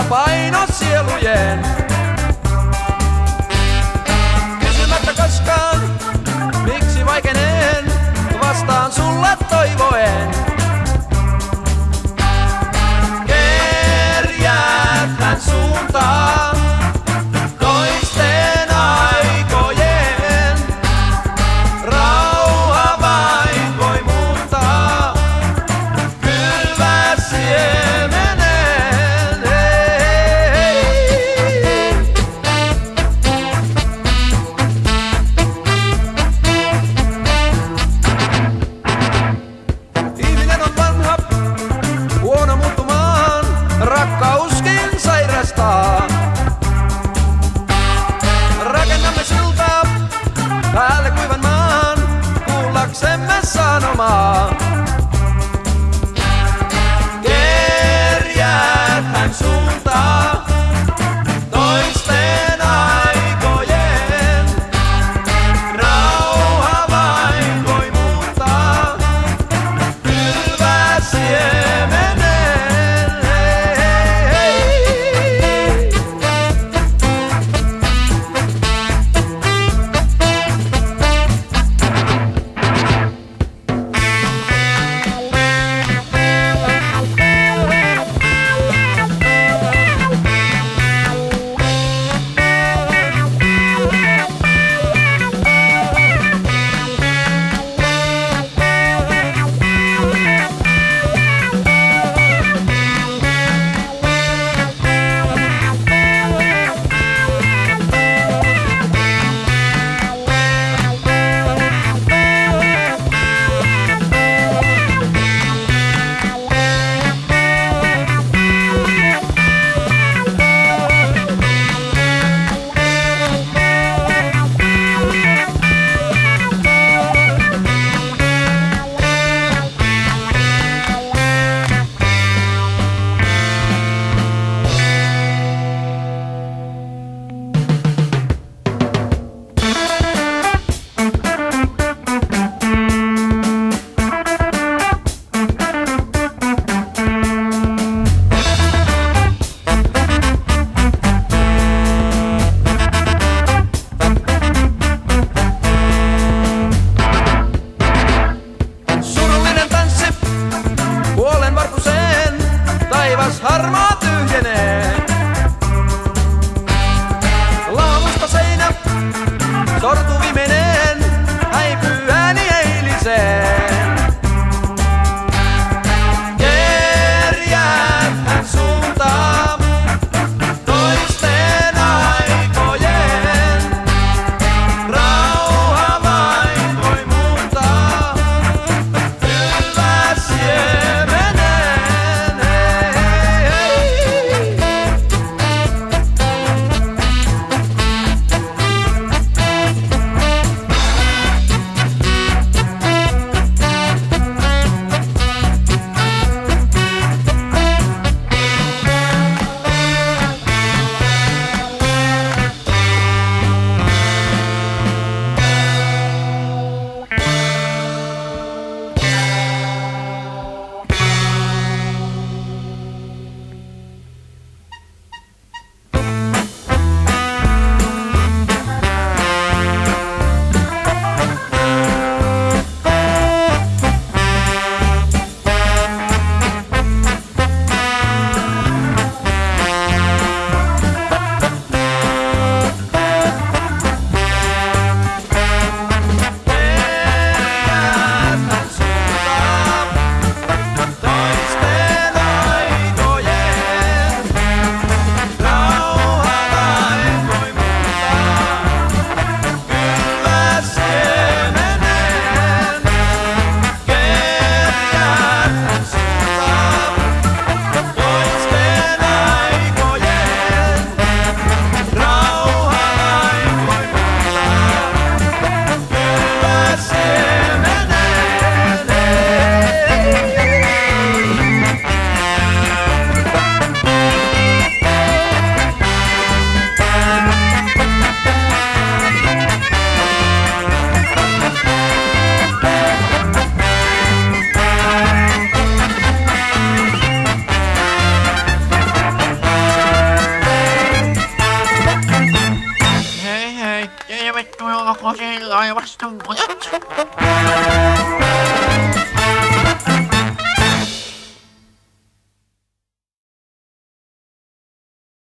tasapaino sielujen. se me sanoma 고생하셨던 거였죠.